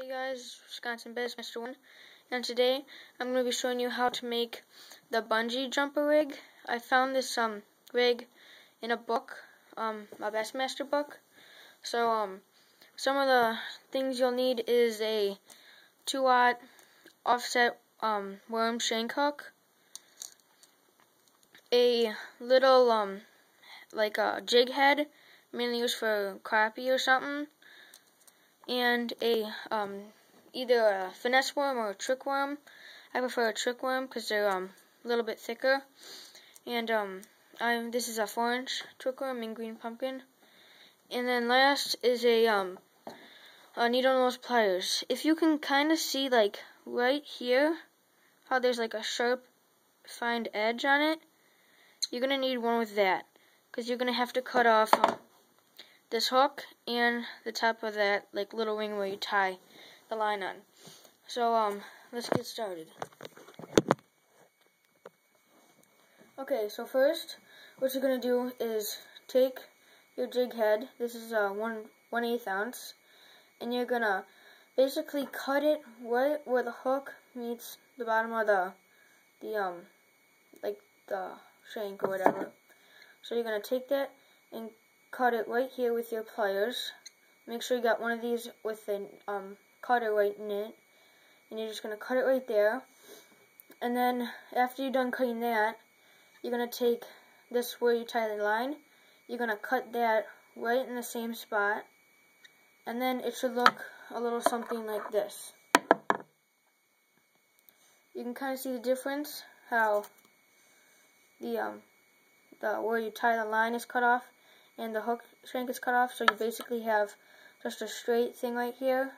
Hey guys, Wisconsin Bassmaster One, and today I'm going to be showing you how to make the bungee jumper rig. I found this um rig in a book, um my Bassmaster book. So um some of the things you'll need is a 2 aught offset um worm shank hook, a little um like a jig head, mainly used for crappie or something and a um, either a finesse worm or a trick worm. I prefer a trick worm because they're um, a little bit thicker. And um, I'm, this is a four inch trick worm in green pumpkin. And then last is a, um, a needle nose pliers. If you can kind of see like right here how there's like a sharp fine edge on it, you're going to need one with that because you're going to have to cut off um, this hook and the top of that like little ring where you tie the line on. So um, let's get started. Okay, so first, what you're gonna do is take your jig head. This is a uh, one one eighth ounce, and you're gonna basically cut it right where the hook meets the bottom of the the um like the shank or whatever. So you're gonna take that and cut it right here with your pliers. Make sure you got one of these with the um, cutter right in it. And you're just going to cut it right there. And then after you're done cutting that, you're going to take this where you tie the line. You're going to cut that right in the same spot. And then it should look a little something like this. You can kind of see the difference, how the um the where you tie the line is cut off and the hook shank is cut off so you basically have just a straight thing right here.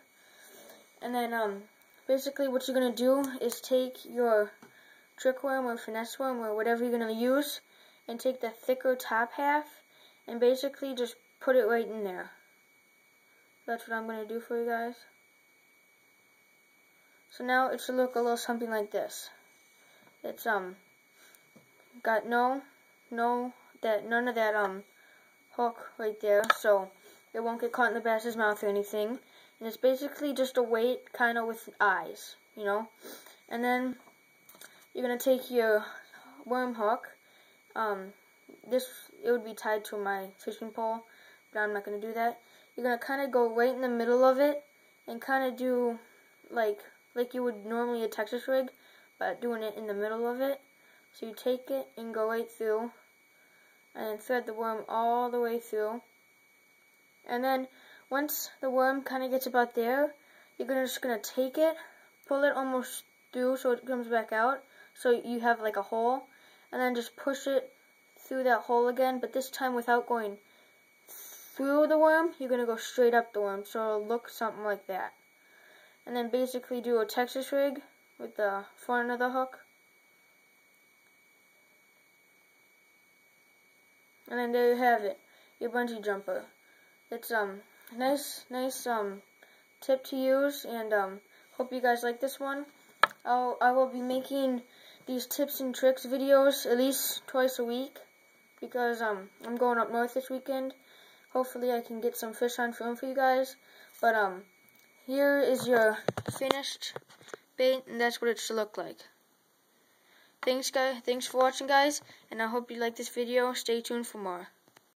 And then um basically what you're going to do is take your trick worm or finesse worm or whatever you're going to use and take the thicker top half and basically just put it right in there. That's what I'm going to do for you guys. So now it should look a little something like this. It's um got no no that none of that um hook right there so it won't get caught in the bass's mouth or anything. And it's basically just a weight kind of with eyes, you know. And then you're going to take your worm hook. Um, this, it would be tied to my fishing pole, but I'm not going to do that. You're going to kind of go right in the middle of it and kind of do like like you would normally a Texas rig, but doing it in the middle of it. So you take it and go right through and thread the worm all the way through. And then once the worm kind of gets about there, you're gonna, just going to take it, pull it almost through so it comes back out, so you have like a hole, and then just push it through that hole again, but this time without going through the worm, you're going to go straight up the worm, so it'll look something like that. And then basically do a Texas rig with the front of the hook. And then there you have it, your bungee jumper. It's um nice, nice um tip to use, and um hope you guys like this one. I'll I will be making these tips and tricks videos at least twice a week because um I'm going up north this weekend. Hopefully I can get some fish on film for you guys. But um here is your finished bait, and that's what it should look like. Thanks, guys. Thanks for watching, guys, and I hope you like this video. Stay tuned for more.